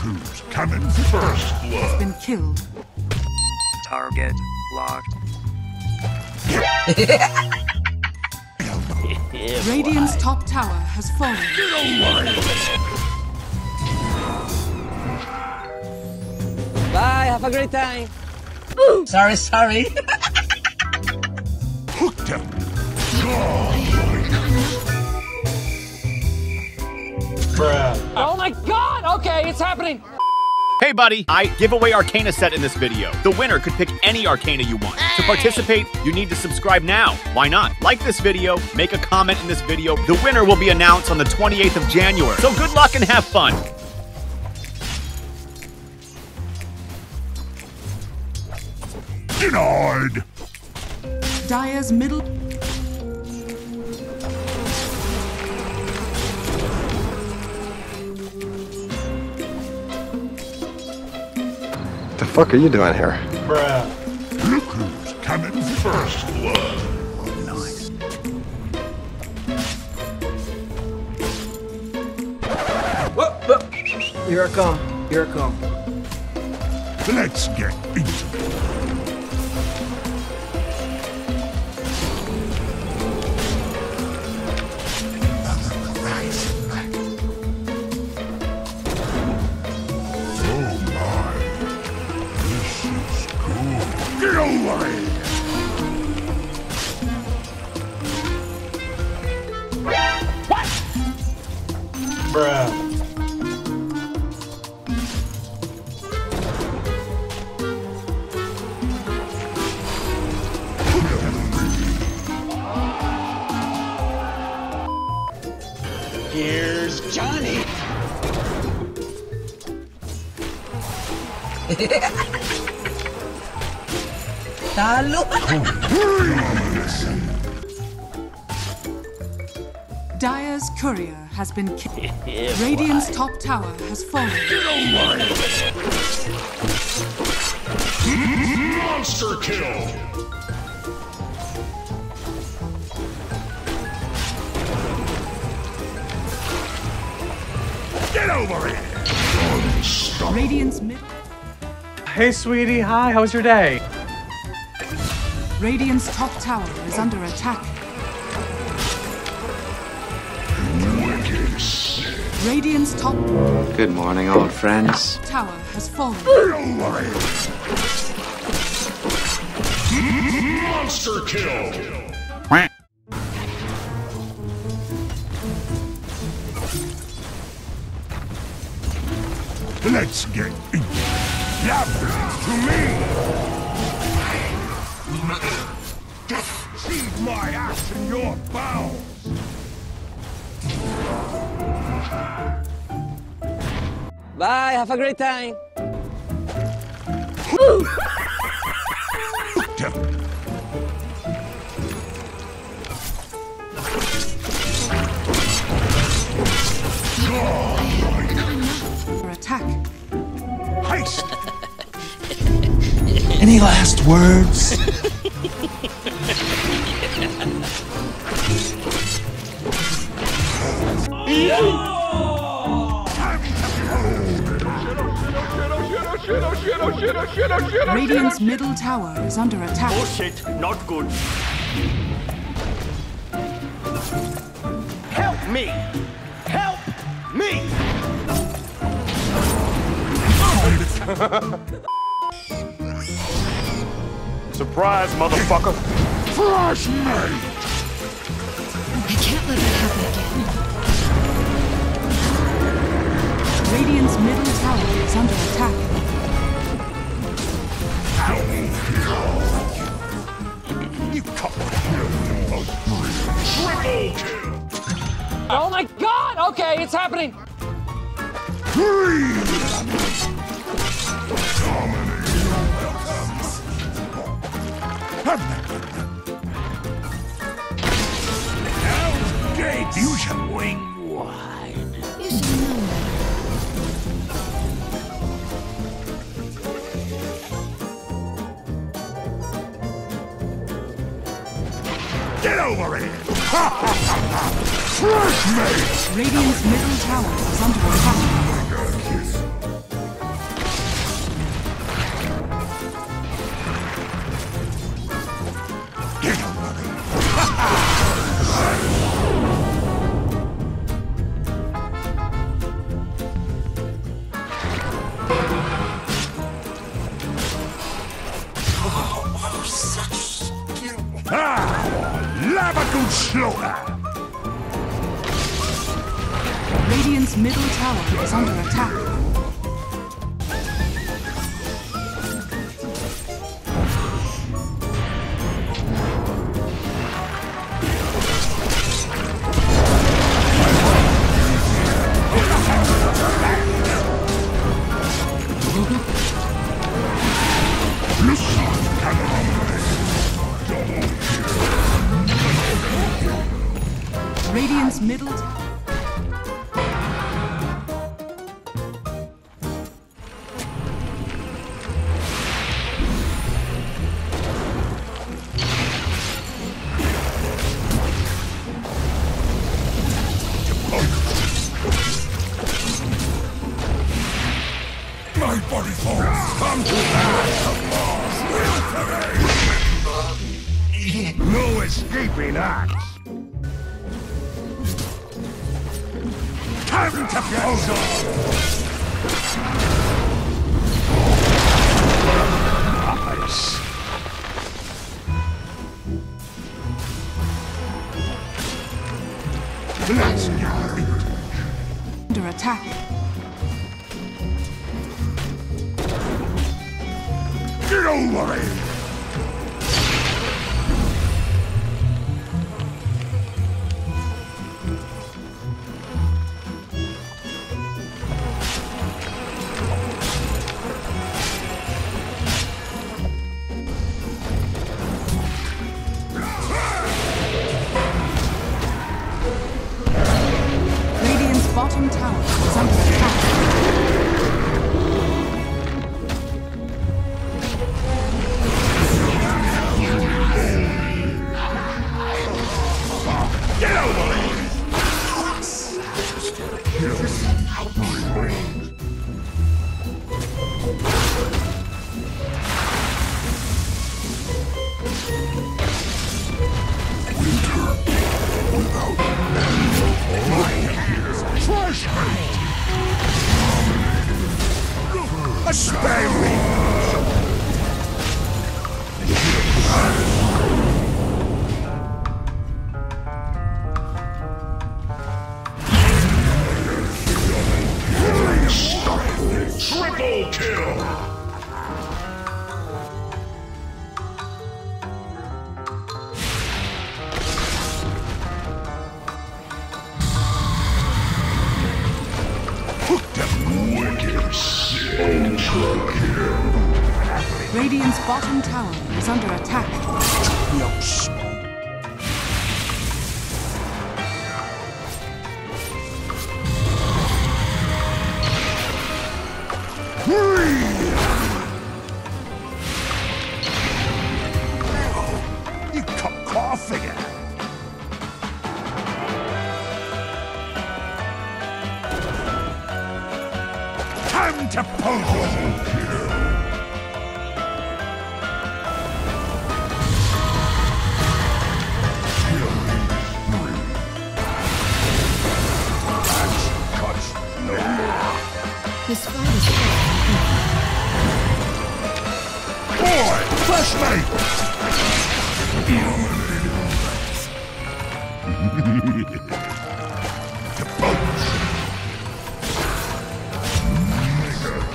Who's coming first blood. Has blood? been killed. Target locked. Radiant's top tower has fallen. Bye, have a great time. Sorry, sorry. Hooked him. Oh my god! Okay, it's happening. Hey buddy, I give away Arcana set in this video. The winner could pick any Arcana you want. To participate, you need to subscribe now. Why not? Like this video, make a comment in this video. The winner will be announced on the 28th of January. So good luck and have fun. Denied. Dire's middle. Fuck are you doing here? Look who's coming first blood. Here I come. Here I come. Let's get into Here's Johnny. Talo. Oh, Dire's courier has been killed. Radiant's top tower has fallen. Monster kill! Get over it! Unstoppable. Radiant's mid. Hey, sweetie. Hi. How was your day? Radiant's top tower is under attack. Radiant's top Good morning, old friends. tower has fallen. Monster kill! Let's get into it. Happens to me! Just feed my ass in your bowels! Bye, have a great time. For attack. Heist! Any last words? Radiant's middle tower is under attack. Oh Shit, not good. Help me! Help me! Surprise, motherfucker! Flash me! I can't let that happen again. Radiant's middle tower is under attack. You couple of most brilliant. Triple kill! Oh my god! Okay, it's happening. Gate, you should wing wide. Fresh me! Radiant's middle tower is under attack. Escaping axe! Time to puzzle! Nice. Under attack. Bottom tower is under attack. Yes. You cut. Time to pose. Fight is Boy, mate! the boats.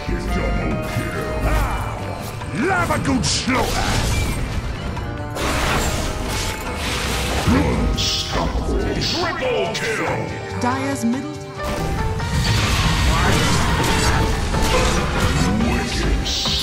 Kill. Double kill. Ah, lava good slaughter. Unstoppable. Triple kill. Dire's middle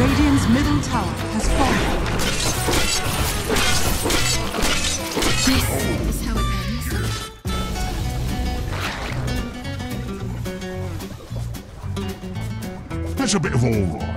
Radiant's middle tower has fallen. This is how it ends. That's a bit of all right.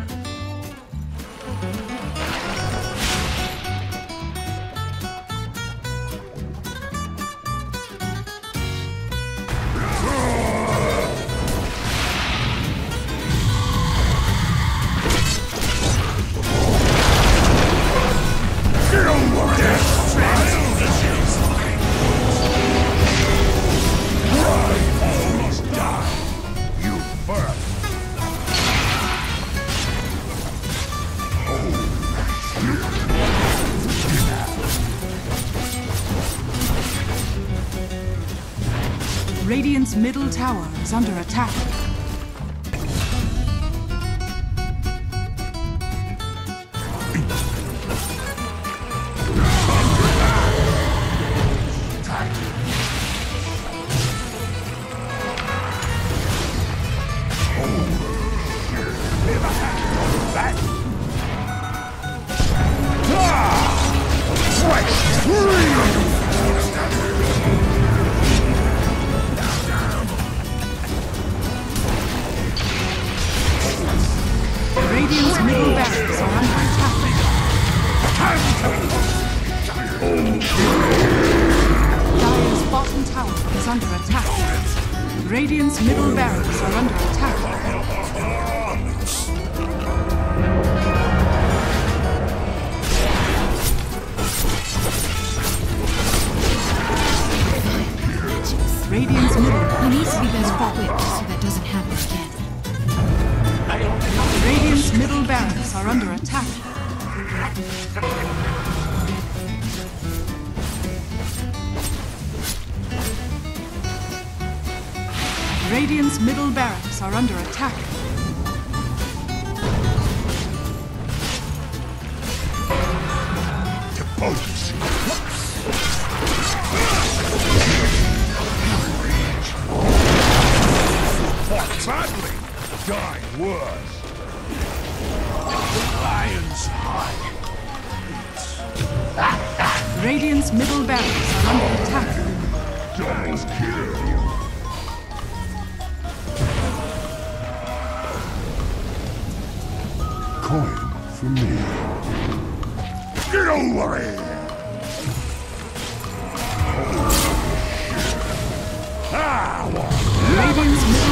Under Fought badly. Died worse. Lion's hide. Radiant's middle barracks under attack. Double kill. Coin for me. Over here! Ah,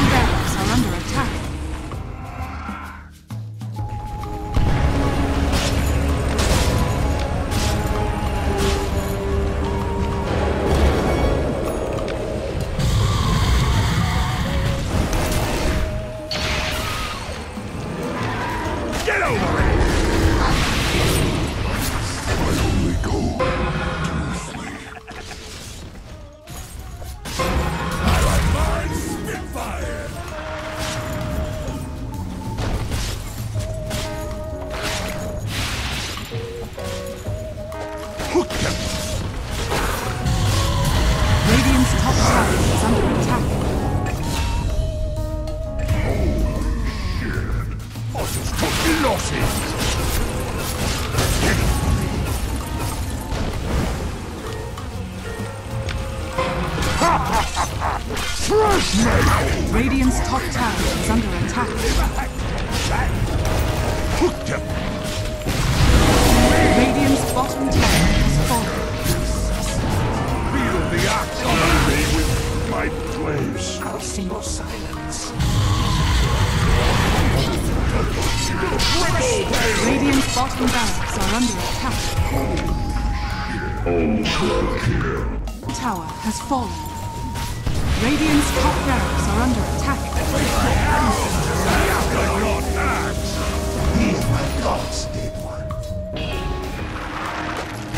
bottom tower has fallen. Feel the axe on me with my blades. I'll see your silence. Radiant's bottom barracks are under attack. Tower has fallen. Radiant's top barracks are under attack. He's my god's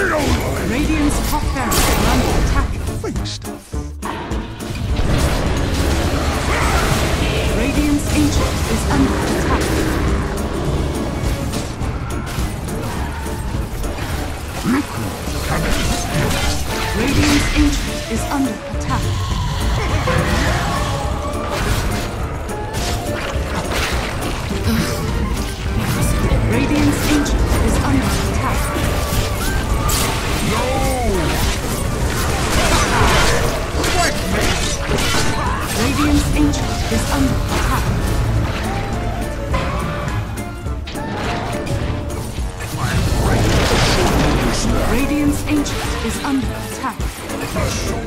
Radiant's top barracks are under attack. Fake stuff. Ancient is under attack.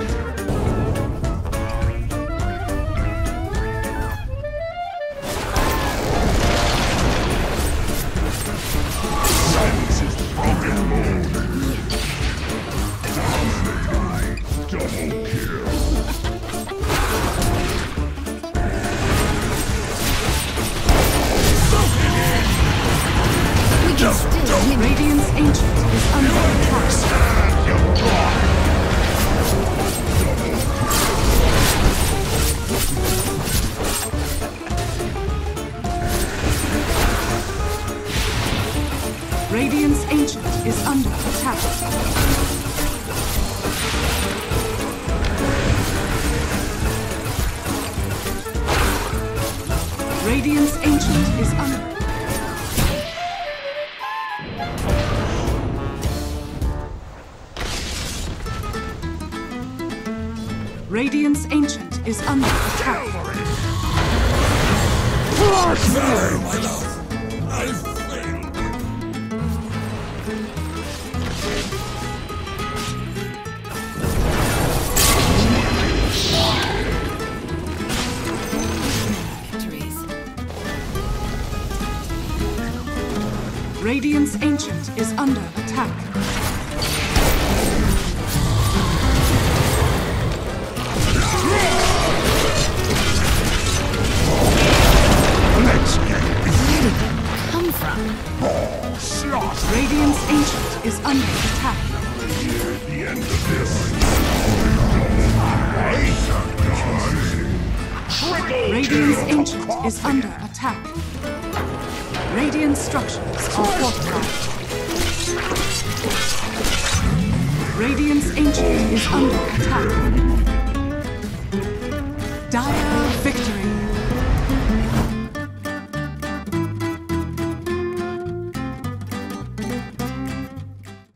Is under attack. My love. I failed. Victories. Radiant's ancient is under attack. Radiant's ancient is under attack. The end of this. Radiant's ancient is under attack. Radiant structures are fortified. Radiant's ancient is under attack. Dire victory.